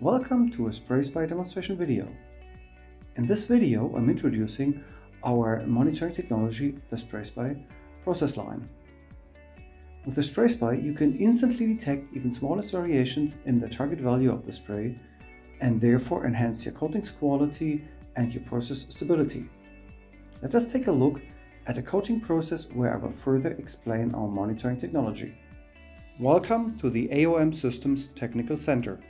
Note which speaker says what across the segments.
Speaker 1: Welcome to a SpraySpy demonstration video. In this video, I'm introducing our monitoring technology, the Spray Spy process line. With the SpraySpy, you can instantly detect even smallest variations in the target value of the spray and therefore enhance your coating's quality and your process stability. Let us take a look at a coating process where I will further explain our monitoring technology. Welcome to the AOM Systems Technical Center.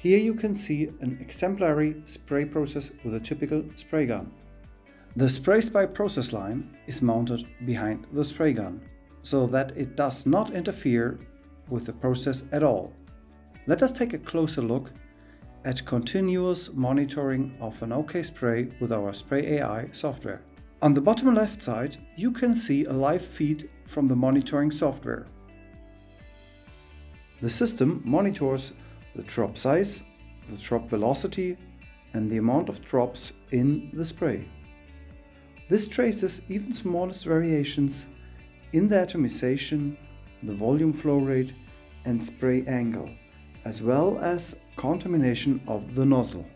Speaker 1: Here you can see an exemplary spray process with a typical spray gun. The SpraySpy ProcessLine is mounted behind the spray gun, so that it does not interfere with the process at all. Let us take a closer look at continuous monitoring of an OK spray with our Spray AI software. On the bottom left side, you can see a live feed from the monitoring software. The system monitors the drop size, the drop velocity and the amount of drops in the spray. This traces even smallest variations in the atomization, the volume flow rate and spray angle, as well as contamination of the nozzle.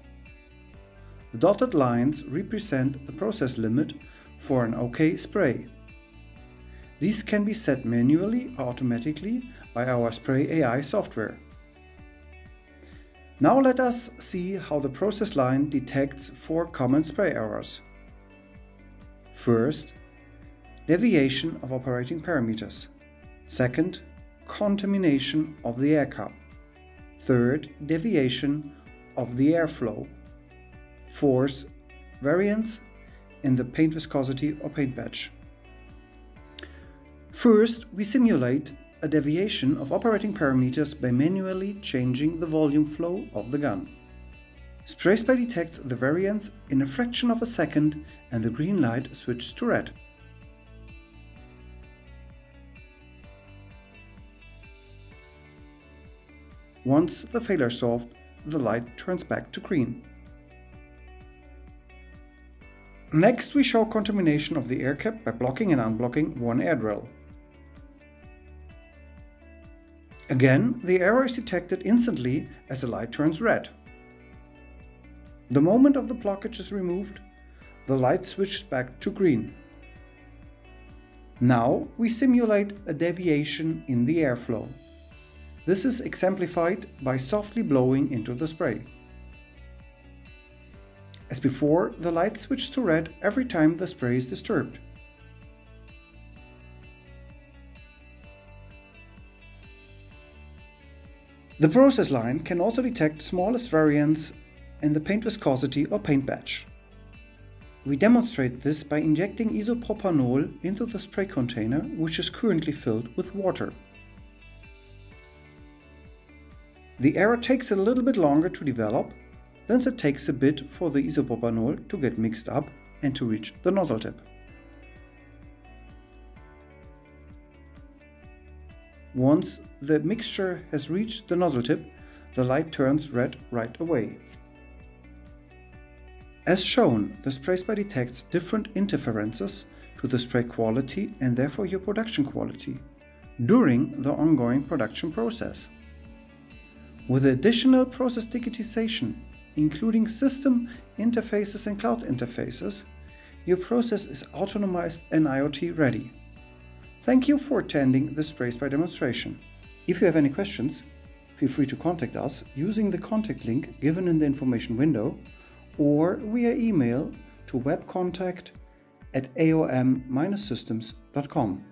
Speaker 1: The dotted lines represent the process limit for an OK spray. These can be set manually or automatically by our Spray AI software. Now let us see how the process line detects four common spray errors. First, deviation of operating parameters. Second, contamination of the air cap. Third, deviation of the airflow. Fourth, variance in the paint viscosity or paint batch. First, we simulate a deviation of operating parameters by manually changing the volume flow of the gun. SpraySpy detects the variance in a fraction of a second and the green light switches to red. Once the failure solved, the light turns back to green. Next we show contamination of the air cap by blocking and unblocking one air drill. Again, the error is detected instantly as the light turns red. The moment of the blockage is removed, the light switches back to green. Now we simulate a deviation in the airflow. This is exemplified by softly blowing into the spray. As before, the light switches to red every time the spray is disturbed. The process line can also detect smallest variance in the paint viscosity or paint batch. We demonstrate this by injecting isopropanol into the spray container which is currently filled with water. The error takes a little bit longer to develop, then it takes a bit for the isopropanol to get mixed up and to reach the nozzle tip. Once the mixture has reached the nozzle tip, the light turns red right away. As shown, the SpraySpy detects different interferences to the spray quality and therefore your production quality during the ongoing production process. With additional process digitization, including system interfaces and cloud interfaces, your process is autonomized and IoT ready. Thank you for attending the SpraySpy demonstration. If you have any questions, feel free to contact us using the contact link given in the information window or via email to webcontact at aom-systems.com.